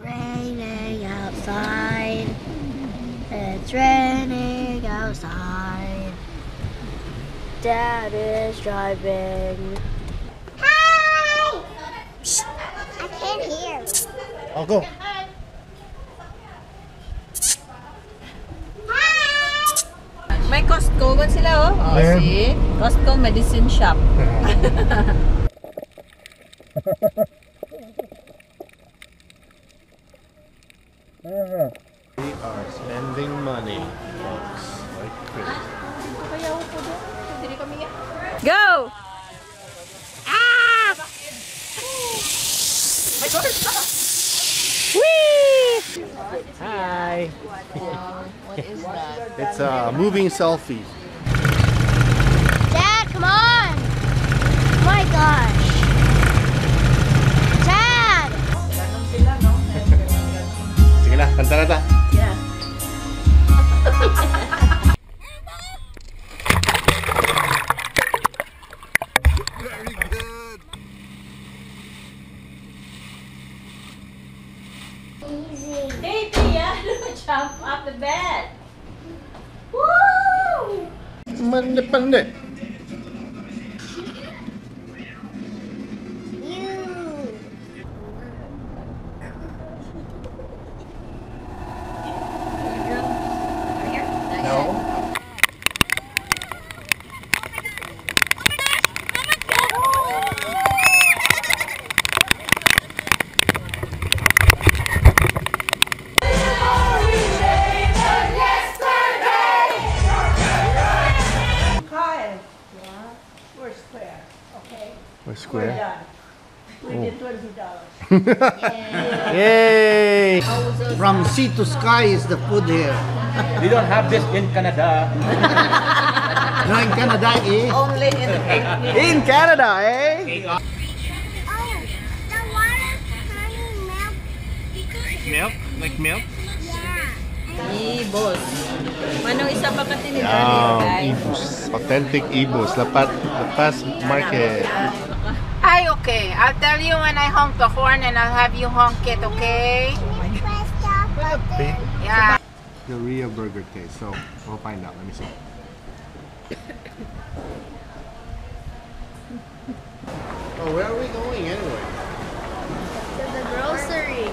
It's raining outside. It's raining outside. Dad is driving. Hi! Psst. I can't hear. I'll go. Hi! May Costco ba sila oh? Ah, oh, Meron. see? Costco medicine shop. We are spending money, folks, like crazy. Go! Ah! Whee! Hi. What is that? It's a moving selfie. Antara ta? Ya. Very good. Easy. Hey, Pia, jump off the bed. Woo! Pandai-pandai. Square, okay? We're We're square. done. We did twenty dollars. Yay! From sea to sky is the food here. We don't have this in Canada. No, in Canada, eh? Only in the In Canada, eh? Oh, the water's turning milk. Milk? Like milk? Yeah. Ibos. Manong isa pa ka tinidor Um, niyo, guys. Ibus. Authentic Ibus. Lapat, La Paz Market. Hi, okay. I'll tell you when I honk the horn and I'll have you honk it, okay? Press the. Yeah. The real burger taste. So, we'll find out. Let me see. Oh, where are we going anyway? To the grocery.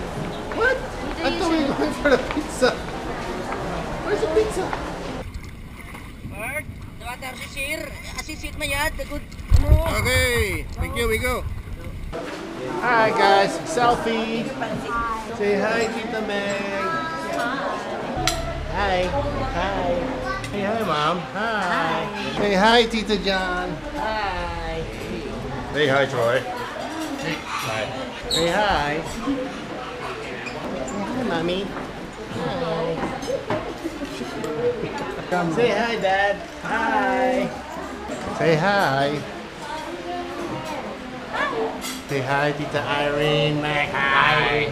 What? I thought we were going for the pizza. Where's the pizza? Okay, thank you, we go. Hi guys, selfie. Say hi, Tita Meg. Hi. Hi. Say hi, Mom. Hi. Say hi, Tita John. Hi. Say hi, Troy. Hi. Say hi. Say hi, Mommy. Hi. Say hi, Dad. Hi. Say hi. Say hi, Tita Irene. Hi.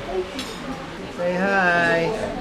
Say hi.